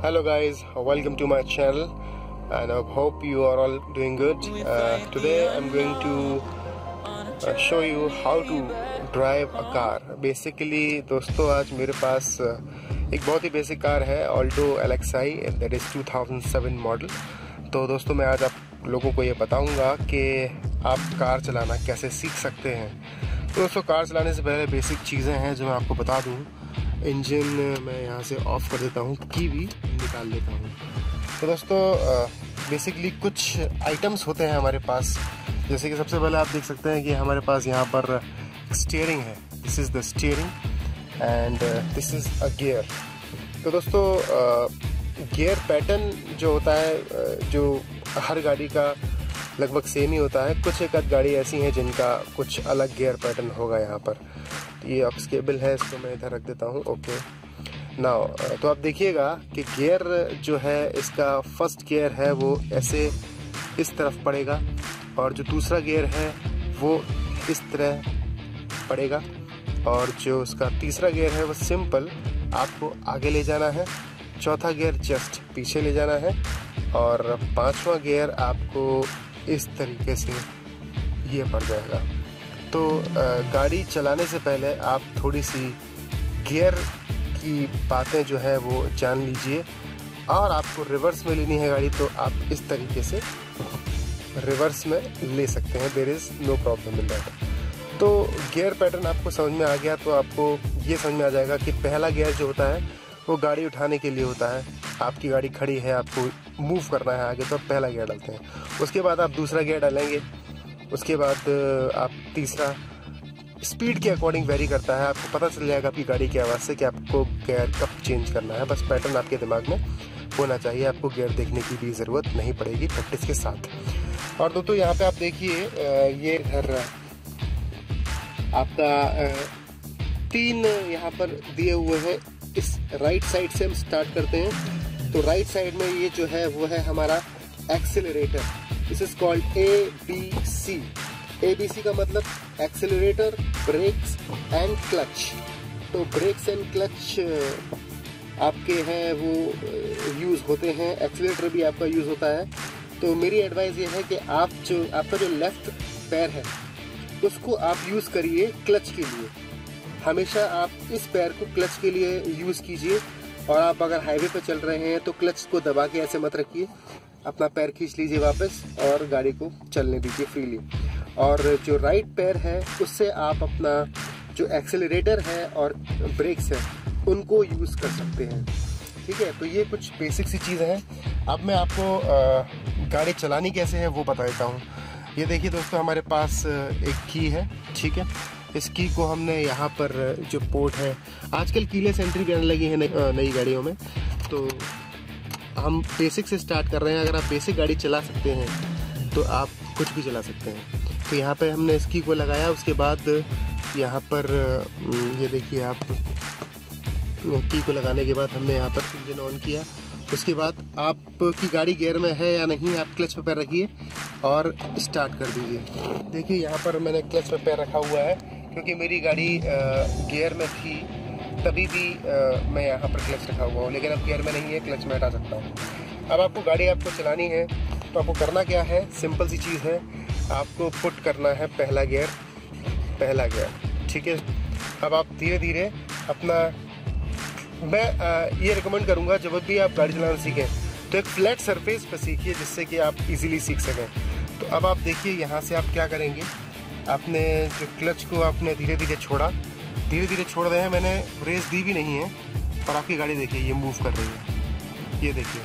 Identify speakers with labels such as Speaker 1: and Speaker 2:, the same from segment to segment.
Speaker 1: Hello guys, welcome to my channel and I hope you are all doing good. Uh, today I'm going to uh, show you how to drive a car. Basically दोस्तों आज मेरे पास uh, एक बहुत ही basic car है Alto LXI that is 2007 model तो दोस्तों मैं आज आप लोगों को ये बताऊँगा कि आप कार चलाना कैसे सीख सकते हैं तो दोस्तों कार चलाने से पहले बेसिक चीज़ें हैं जो मैं आपको बता दूँ इंजन मैं यहाँ से ऑफ़ कर देता हूँ, की भी निकाल लेता हूँ। तो दोस्तों बेसिकली कुछ आइटम्स होते हैं हमारे पास। जैसे कि सबसे पहले आप देख सकते हैं कि हमारे पास यहाँ पर स्टीयरिंग है। This is the steering and this is a gear तो दोस्तों गियर पैटर्न जो होता है जो हर गाड़ी का लगभग सेम ही होता है। कुछ एक आध गाड़ी ऐसी हैं जिनका कुछ अलग गियर पैटर्न होगा यहाँ पर। ये ऑक्स केबल है, इसको मैं इधर रख देता हूँ। ओके नाउ तो आप देखिएगा कि गियर जो है, इसका फ़र्स्ट गियर है वो ऐसे इस तरफ़ पड़ेगा और जो दूसरा गियर है वो इस तरह पड़ेगा और जो उसका तीसरा गियर है वो सिंपल आपको आगे ले जाना है। चौथा गियर जस्ट पीछे ले जाना है और पांचवा गियर आपको इस तरीके से ये पड़ जाएगा। तो गाड़ी चलाने से पहले आप थोड़ी सी गियर की बातें जो है वो जान लीजिए। और आपको रिवर्स में लेनी है गाड़ी तो आप इस तरीके से रिवर्स में ले सकते हैं। There is no problem in that तो गियर पैटर्न आपको समझ में आ गया तो आपको ये समझ में आ जाएगा कि पहला गियर जो होता है, वो गाड़ी उठाने के लिए होता है। आपकी गाड़ी खड़ी है, आपको मूव करना है आगे तो आप पहला गियर डालते हैं। उसके बाद आप दूसरा गियर डालेंगे। उसके बाद आप तीसरा, स्पीड के अकॉर्डिंग वेरी करता है। आपको पता चल जाएगा आपकी गाड़ी की आवाज़ से कि आपको गियर कब चेंज करना है। बस पैटर्न आपके दिमाग में होना चाहिए। आपको गियर देखने की भी ज़रूरत नहीं पड़ेगी प्रैक्टिस के साथ। और दोस्तों, यहाँ पे आप देखिए ये इधर आपका तीन यहाँ पर दिए हुए हैं। इस राइट साइड से हम स्टार्ट करते हैं। तो राइट साइड में ये जो है, वो है हमारा accelerator this is called A B C A B C का मतलब एक्सेलरेटर ब्रेक्स एंड क्लच तो ब्रेक्स एंड क्लच आपके हैं, वो यूज़ होते हैं। एक्सेलरेटर भी आपका यूज़ होता है। तो मेरी एडवाइस ये है कि आप जो, आपका जो लेफ़्ट पैर है, उसको आप यूज़ करिए क्लच के लिए। हमेशा आप इस पैर को क्लच के लिए यूज़ कीजिए। और आप अगर हाईवे पर चल रहे हैं तो क्लच को दबा के ऐसे मत रखिए। अपना पैर खींच लीजिए वापस और गाड़ी को चलने दीजिए फ्रीली और जो राइट पैर है, उससे आप अपना जो एक्सेलरेटर है और ब्रेक्स है, उनको यूज़ कर सकते हैं। ठीक है? तो ये कुछ बेसिक सी चीज़ है। अब मैं आपको गाड़ी चलानी कैसे है वो बता देता हूँ। ये देखिए दोस्तों, हमारे पास एक की है। ठीक है? इस की को हमने यहाँ पर जो पोर्ट है, आजकल कीले सेंट्री भी आने लगी है नई गाड़ियों में। तो हम बेसिक से स्टार्ट कर रहे हैं, अगर आप बेसिक गाड़ी चला सकते हैं तो आप कुछ भी चला सकते हैं। तो यहाँ पे हमने इसकी को लगाया, उसके बाद यहाँ पर ये देखिए आप की को लगाने के बाद हमने यहाँ पर इंजन ऑन किया। उसके बाद आपकी गाड़ी गियर में है या नहीं, आप क्लच पे पैर रखिए और स्टार्ट कर दीजिए। देखिए, यहाँ पर मैंने क्लच पे पैर रखा हुआ है, क्योंकि मेरी गाड़ी गियर में थी। तभी भी मैं यहाँ पर क्लच रखा हुआ हूँ। लेकिन अब गियर में नहीं है क्लच में हटा सकता हूँ। अब आपको गाड़ी आपको चलानी है तो आपको करना क्या है? सिंपल सी चीज़ है, आपको पुट करना है पहला गियर पहला गियर ठीक है? अब आप धीरे धीरे अपना, मैं ये रिकमेंड करूँगा, जब भी आप गाड़ी चलाना सीखें तो एक फ्लैट सरफेस पर सीखिए, जिससे कि आप इजीली सीख सकें। तो अब आप देखिए, यहाँ से आप क्या करेंगे? आपने जो क्लच को आपने धीरे धीरे छोड़ा धीरे धीरे छोड़ रहे हैं, मैंने रेस दी भी नहीं है, पर आपकी गाड़ी देखिए, ये मूव कर रही है। ये देखिए।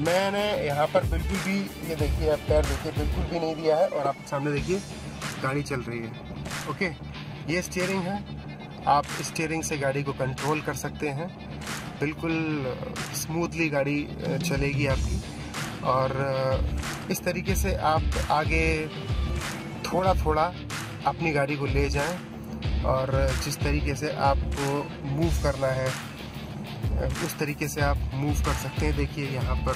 Speaker 1: मैंने यहाँ पर बिल्कुल भी, ये देखिए, आप पैर देखिए, बिल्कुल भी नहीं दिया है, और आप सामने देखिए, गाड़ी चल रही है। ओके? ये स्टेयरिंग है। आप स्टीयरिंग से गाड़ी को कंट्रोल कर सकते हैं। बिल्कुल स्मूथली गाड़ी चलेगी आपकी। और इस तरीके से आप आगे थोड़ा थोड़ा अपनी गाड़ी को ले जाएँ। और जिस तरीके से आपको मूव करना है, उस तरीके से आप मूव कर सकते हैं। देखिए, यहाँ पर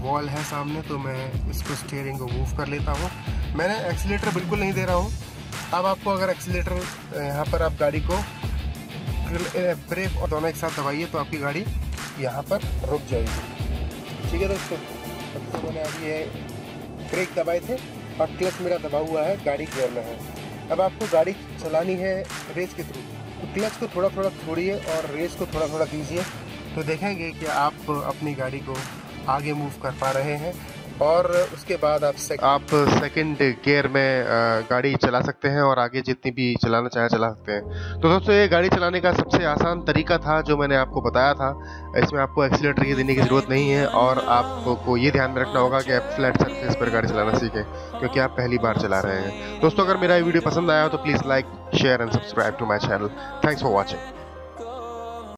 Speaker 1: वॉल है सामने तो मैं इसको स्टीयरिंग को मूव कर लेता हूँ। मैंने एक्सीटर बिल्कुल नहीं दे रहा हूँ। अब आपको अगर एक्सीटर यहाँ पर आप गाड़ी को ब्रेक और दोनों एक साथ दबाइए तो आपकी गाड़ी यहाँ पर रुक जाएगी। ठीक है दोस्तों? तो मैंने अभी ये ब्रेक दबाए थे, और क्लच मेरा दबा हुआ है, गाड़ी गियर में है। अब आपको गाड़ी चलानी है रेस के थ्रू। तो क्लच को थोड़ा थोड़ा छोड़िए और रेस को थोड़ा थोड़ा कीजिए। तो देखेंगे कि आप अपनी गाड़ी को आगे मूव कर पा रहे हैं। और उसके बाद आप सेक, आप सेकंड गियर में गाड़ी चला सकते हैं और आगे जितनी भी चलाना चाहे चला सकते हैं। तो दोस्तों ये गाड़ी चलाने का सबसे आसान तरीका था जो मैंने आपको बताया था। इसमें आपको एक्सीटर की देने की ज़रूरत नहीं है और आपको ये ध्यान में रखना होगा कि आप फ्लैट सरफेस पर गाड़ी चलाना सीखें क्योंकि आप पहली बार चला रहे हैं। दोस्तों अगर मेरा ये वीडियो पसंद आया हो तो please like share and subscribe to my channel thanks for watching